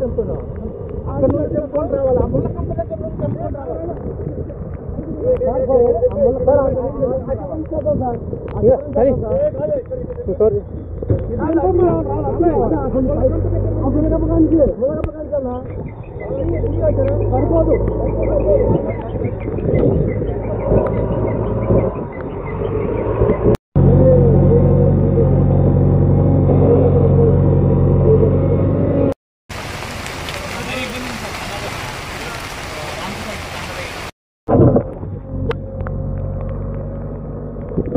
తెంపుతున్నావు అక్కడ నుంచి తెంపుకొని రావాలి ఆ ముళ్ళ కంప దగ్గర నుంచి తెంపుకొని రావాలి ఇప్పుడు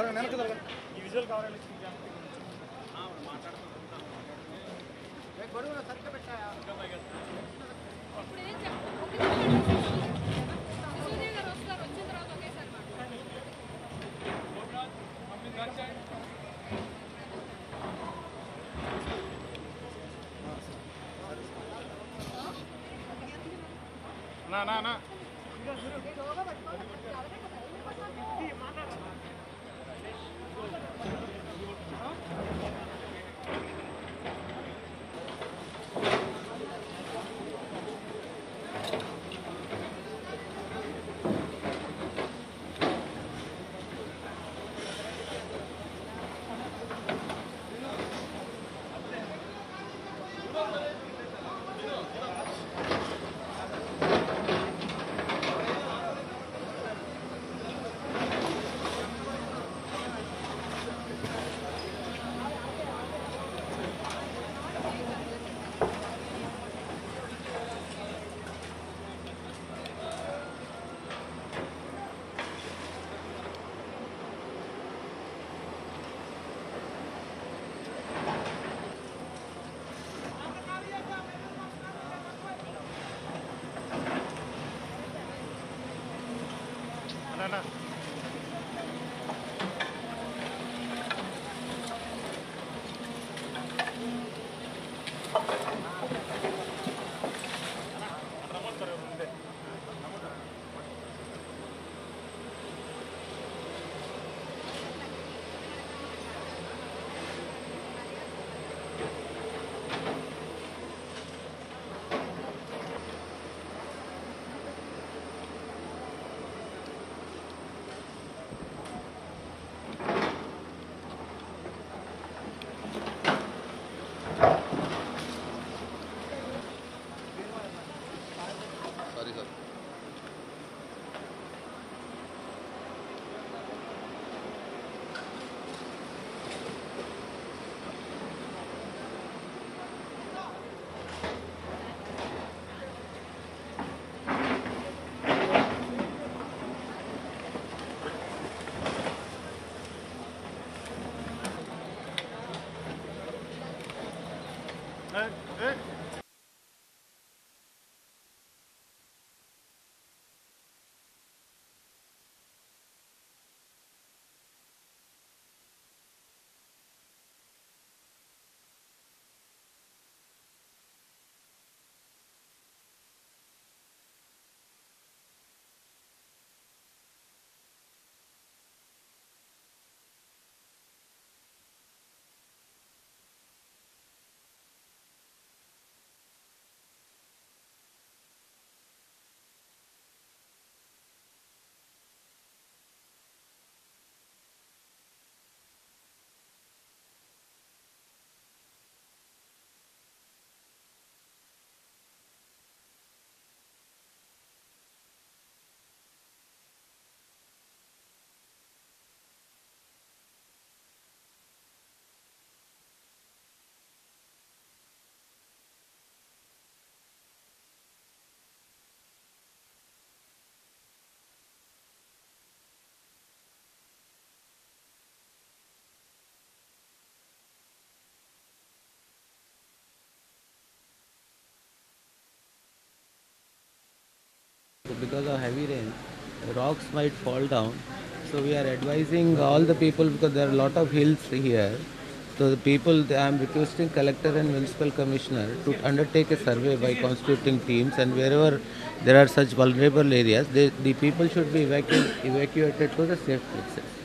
ఏం చెప్ప- ఒక no, no. 哎，哎。Because of heavy rain, rocks might fall down. So we are advising all the people because there are a lot of hills here. So the people, I am requesting collector and municipal commissioner to undertake a survey by constituting teams and wherever there are such vulnerable areas, they, the people should be evacu- evacuated to the safe places.